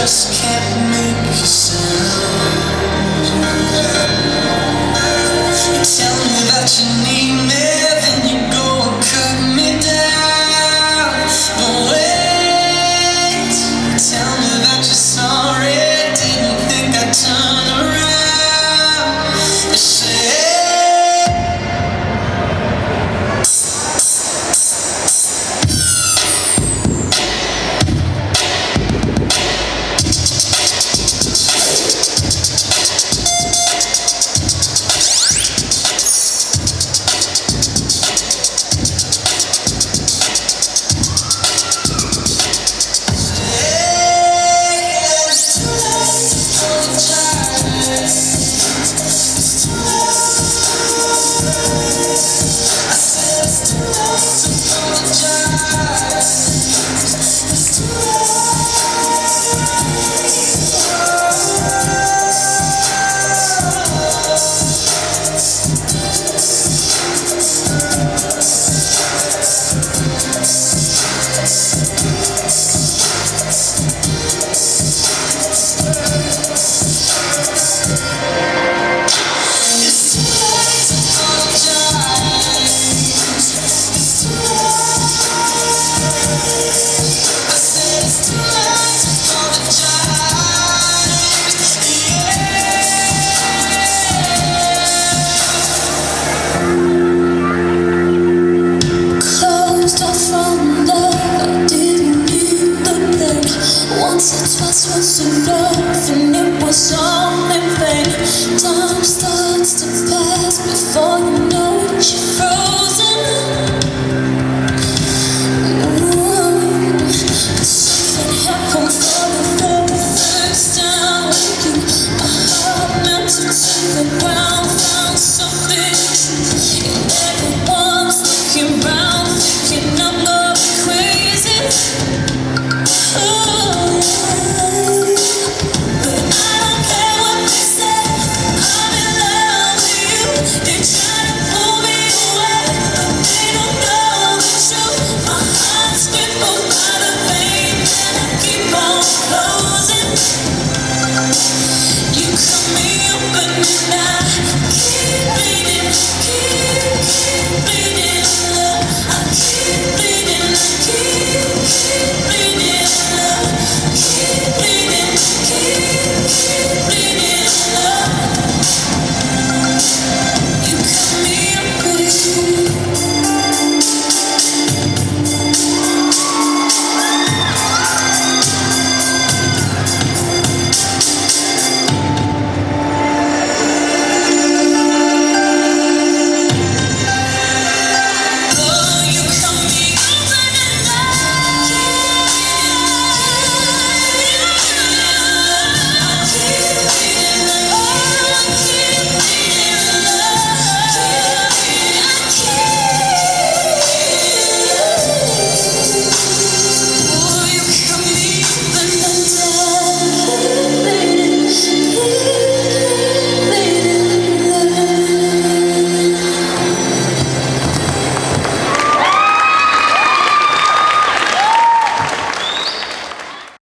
just can't make a This was enough, and it was all in vain. Time starts to pass before you know